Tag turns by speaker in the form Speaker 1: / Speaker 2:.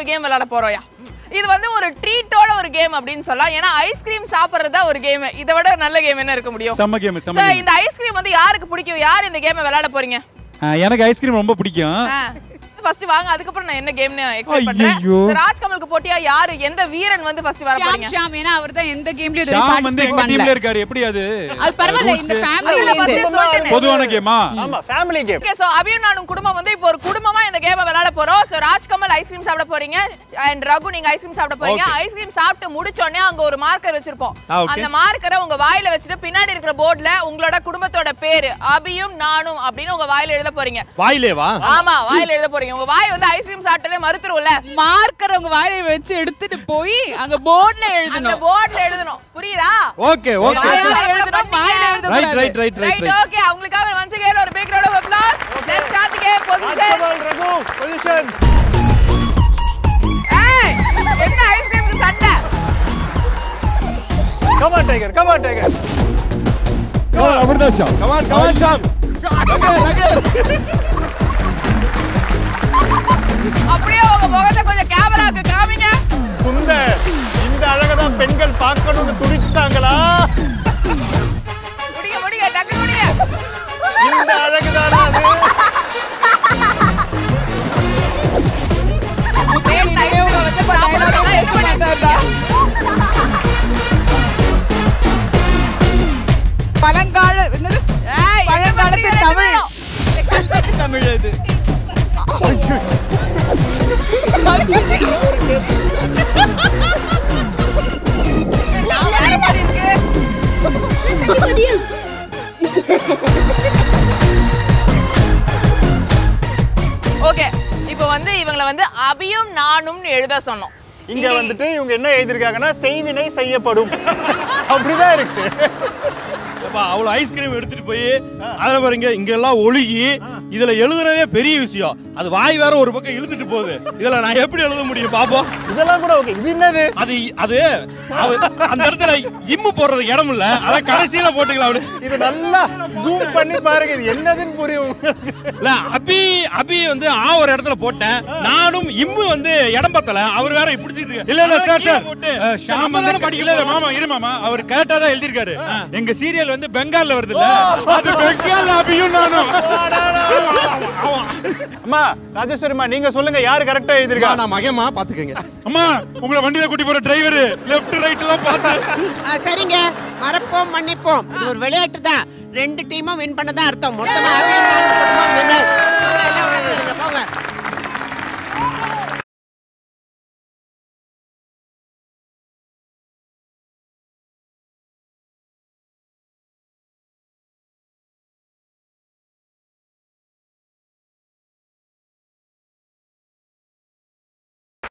Speaker 1: ஒரு கேம் விளையாட போறோம்யா. இது வந்து ஒரு ட்ரீட்டோட ஒரு கேம் அப்படின்னு சொல்லலாம். ஏன்னா ஐஸ்கிரீம் சாப்பிடுறது தான் ஒரு கேம் இதை விட நல்ல கேம் என்ன இருக்க முடியும்?
Speaker 2: செம்ம கேம் செம்ம கேம்
Speaker 1: இந்த ஐஸ்கிரீம் வந்து யாருக்கு பிடிக்கும்? யார் இந்த கேமை விளையாட போறீங்க?
Speaker 2: எனக்கு ஐஸ்கிரீம் ரொம்ப பிடிக்கும்.
Speaker 1: ஃபர்ஸ்ட் வாங்க அதுக்கப்புறம் நான் என்ன கேம்னு எக்ஸ்பிளைன் பண்றேன். ராஜ்கமலுக்கு போட்டியா? யாரு? எந்த வீரன் வந்து ஃபர்ஸ்ட் வர போறீங்க?
Speaker 3: ஷாம். ஏன்னா அவர் தான் எந்த கேம்லயும் இதுவரை பார்ட்டிசிபேட்
Speaker 2: எங்க டீம்ல
Speaker 3: பண்ணல.
Speaker 2: இருக்காரு? எப்படி அது?
Speaker 3: அது பரவாயில்ல இந்த? ஃபேமிலில இருந்து.
Speaker 2: பொதுவான கேமா
Speaker 4: ஆமா ஃபேமிலி கேம்
Speaker 1: ஓகே சோ அபியும் நானும் குடும்பம் வந்து இப்போ ஒரு குடும்பமா இந்த கேமை ராஜ்கமல் ஐஸ்கிரீம் சாப்பிட போறீங்க அண்ட் ரகு நீங்க ஐஸ்கிரீம் சாப்பிட போறீங்க. ஐஸ்கிரீம் சாப்பிட்டு முடிச்ச உடனே அங்க ஒரு மார்க்கர் வச்சிருப்போம். அந்த மார்க்கரை உங்க வாயில வச்சுட்டு பின்னாடி இருக்கிற போர்டுல உங்களோட குடும்பத்தோட பேரு அபியும் நானும் அப்படின்னு உங்க வாயில எழுத போறீங்க.
Speaker 5: வாயிலேவா?
Speaker 1: ஆமா வாயில எழுத போறீங்க. உங்க வாய் வந்து ஐஸ்கிரீம் சாப்பிட்டே மறுத்துரும்ல
Speaker 3: மார்க்கர் உங்க வாயில வச்சு எடுத்துட்டு போய் அங்க போர்ட்ல
Speaker 1: அந்த
Speaker 3: எழுதணும்
Speaker 1: போர்டுல எழுதணும். புரியுதா?
Speaker 5: ஓகே ஓகே
Speaker 3: வாயால எழுதணும் வாயில
Speaker 2: ரைட்
Speaker 3: எழுதக்கூடாது
Speaker 2: right right right
Speaker 1: right okay அவங்களுக்காக once again ஒரு round of applause. Let's start the game position
Speaker 4: ரகு பொசிஷன்
Speaker 1: அப்படியே உங்க முகத்தை கொஞ்சம் கேமராக்கு காமிங்க.
Speaker 4: சுந்தர் இந்த பெண்கள் பார்க்கணும்னு துடிச்சாங்களா
Speaker 3: பழங்கால பழங்காலத்து தமிழ். கல்வெட்டு தமிழ் அது.
Speaker 1: ஓகே இப்போ வந்து இவங்கள வந்து அபியும் நானும்னு எழுத சொன்னோம்.
Speaker 4: இங்க வந்துட்டு இவங்க என்ன எழுதிருக்காங்கன்னா செய்வினை செய்யப்படும். அப்படிதான் இருக்கு.
Speaker 5: அப்பா அவ்வளவு ஐஸ்கிரீம் எடுத்துட்டு போய் அதுல பாருங்க இங்க எல்லாம் ஒழுகி இதுல எழுதுனதே பெரிய விஷயம். அது வாய் வேற ஒரு பக்கம் இழுத்துட்டு போகுது. இதுல நான் எப்படி எழுத முடியும் பாப்போம்.
Speaker 4: இதெல்லாம் கூட ஓகே இது என்னது?
Speaker 5: அது அது அந்த இடத்துல இம்மு போடுறதுக்கு இடம் இல்ல. அதான் கடைசியில போட்டுக்கலாம் அப்படி.
Speaker 4: இது நல்லா ஜூம் பண்ணி பாருங்க இது என்னதுன்னு புரியும்.
Speaker 5: இல்ல அபி அபி வந்து ஆ ஒரு இடத்துல போட்டேன். நானும் இம்மு வந்து இடம் பத்தல. அவர் வேற பிடிச்சிட்டு இருக்கு
Speaker 2: இல்ல இல்ல சார் சார் ஷாம் வந்து மாமா இரு மாமா அவர் கரெக்டா தான் எழுதிருக்காரு எங்க சீரியல் வந்து பெங்கால்ல வருது இல்ல அது பெங்கால் அபியும் நானும்.
Speaker 4: அம்மா ராஜேஸ்வரிமா நீங்க சொல்லுங்க யாரு கரெக்டா எழுதிருக்கா
Speaker 5: நான் மகமா பாத்துக்கங்க
Speaker 2: அம்மா உங்களை வண்டியில கூட்டி போற டிரைவர் லெஃப்ட் ரைட் எல்லாம் பார்த்து.
Speaker 6: சரிங்க. மறப்போம் மன்னிப்போம். இது ஒரு விளையாட்டு தான். ரெண்டு டீமும் வின் பண்ண தான் அர்த்தம். மொத்தமா